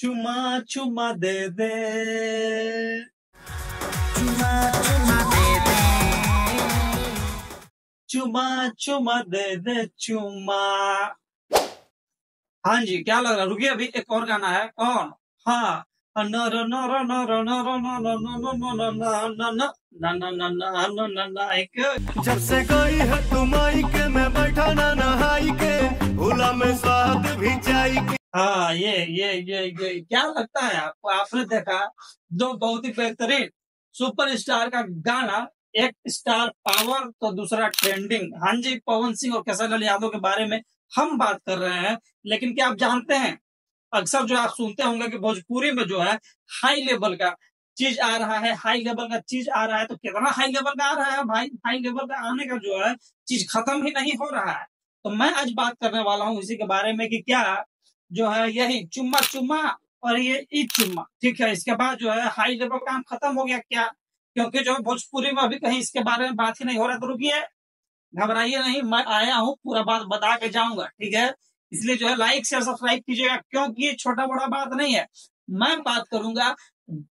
चुमा चुमा दे दे चुमा चुमा दे दे चुमा चुमा दे दे चुमा हाँ जी क्या लग रहा है रुकिए अभी एक और गाना है कौन हाँ नर नर नर नर नर जब से गई है तुम के मैं बैठा ना नहाई के भूला में स्वाद भी के हाँ ये ये ये ये, क्या लगता है आपको? आपने देखा, दो बहुत ही बेहतरीन सुपरस्टार का गाना, एक स्टार पावर तो दूसरा ट्रेंडिंग। हाँ जी, पवन सिंह और केसर लाल यादव के बारे में हम बात कर रहे हैं, लेकिन क्या आप जानते हैं? अक्सर जो आप सुनते होंगे कि भोजपुरी में जो है हाई लेवल का चीज़ आ रहा है हाई लेवल का चीज़ आ रहा है तो कितना हाई लेवल का आ रहा है भाई? हाई लेवल का आने का जो है, चीज़ खत्म ही नहीं हो रहा है। तो मैं आज बात करने वाला हूँ इसी के बारे में कि क्या जो है यही चुम्मा चुम्मा और ये ई चुम्मा। ठीक है, इसके बाद जो है हाई लेवल काम खत्म हो गया क्या? क्योंकि जो भोजपुरी में अभी कहीं इसके बारे में बात ही नहीं हो रहा। तो रुकिए, घबराइए नहीं, मैं आया हूँ, पूरा बात बता के जाऊँगा। ठीक है, इसलिए जो है लाइक शेयर सब्सक्राइब कीजिएगा, क्योंकि ये छोटा बड़ा बात नहीं है। मैं बात करूँगा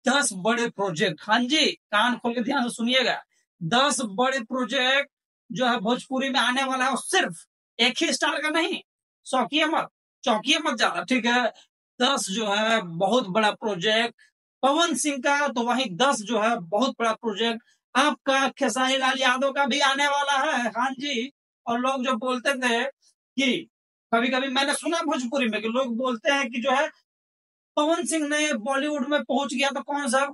दस बड़े प्रोजेक्ट हाँ जी, कान खोल के ध्यान से सुनिएगा। दस बड़े प्रोजेक्ट जो है भोजपुरी में आने वाला है सिर्फ़ एक ही स्टार का नहीं शौकिया मत चौकिए मत ज़्यादा ठीक है? दस जो है, बहुत बड़ा प्रोजेक्ट पवन सिंह का तो वही दस जो है, बहुत बड़ा प्रोजेक्ट आपका खेसारी लाल यादव का भी आने वाला है हाँ जी। और लोग जो बोलते थे कि कभी कभी मैंने सुना भोजपुरी में कि लोग बोलते हैं कि जो है, पवन सिंह ने बॉलीवुड में पहुँच गया तो कौन सा?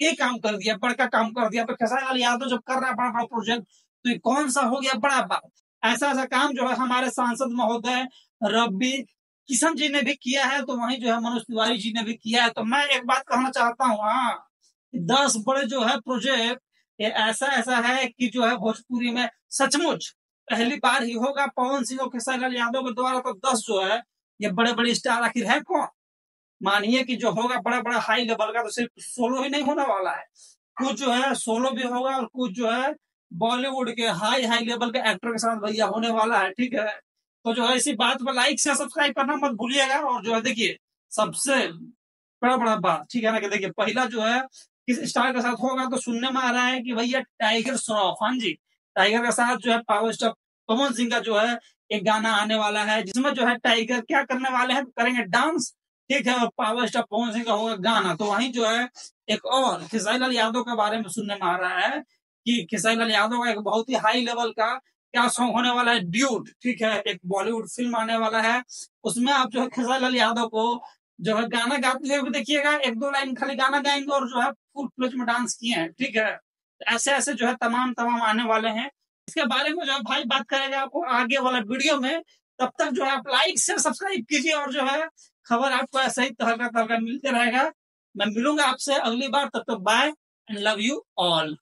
ये काम कर दिया, बड़का काम कर दिया। तो खेसारी लाल यादव जब कर रहा बड़ा बड़ा प्रोजेक्ट तो ये कौन सा हो गया? बड़ा बात ऐसा ऐसा काम जो है हमारे सांसद महोदय रवि किशन जी ने भी किया है तो वहीं जो है मनोज तिवारी जी ने भी किया है। तो मैं एक बात कहना चाहता हूँ हाँ। दस बड़े जो है प्रोजेक्ट ये ऐसा ऐसा है कि जो है भोजपुरी में सचमुच पहली बार ही होगा पवन सिंह और खेसारी यादव के द्वारा तो दस जो है, ये बड़े बड़े स्टार आखिर है कौन? मानिए कि जो होगा बड़ा बड़ा हाई लेवल का तो सिर्फ़ सोलो ही नहीं होने वाला है। कुछ जो है सोलो भी होगा और कुछ जो है बॉलीवुड के हाई हाई लेवल के एक्टर के साथ भैया होने वाला है, ठीक है? तो जो है इसी बात पर लाइक से सब्सक्राइब करना मत भूलिएगा और जो है देखिए, सबसे बड़ा बड़ा बात, ठीक है ना, कि देखिए पहला जो है, किस स्टार के साथ होगा तो सुनने में आ रहा है कि भैया टाइगर श्रॉफ हाँ जी। टाइगर के साथ जो है पावर स्टार पवन सिंह का जो है एक गाना आने वाला है, जिसमें जो है टाइगर क्या करने वाले हैं, करेंगे डांस ठीक है, और पावर स्टार पवन सिंह का होगा गाना। तो वहीं जो है एक और खेसारी लाल यादव के बारे में सुनने में आ रहा है कि खेसारी लाल यादव का एक बहुत ही हाई लेवल का क्या सॉन्ग होने वाला है? ड्यूट ठीक है, एक बॉलीवुड फ़िल्म आने वाला है। उसमें आप जो है खेसारी लाल यादव को जो है गाना गाते हुए देखिएगा, एक दो लाइन खाली गाना गाएँगे और जो है फुल प्लेज में डांस किए हैं, ठीक है? ऐसे ऐसे जो है तमाम तमाम आने वाले हैं। इसके बारे में जो है भाई बात करेगा आपको आगे वाला वीडियो में। तब तक जो है आप लाइक से सब्सक्राइब कीजिए और जो है खबर आपको ऐसा ही तहलका तहलका मिलते रहेगा। मैं मिलूँगा आपसे अगली बार, तब तक bye and love you all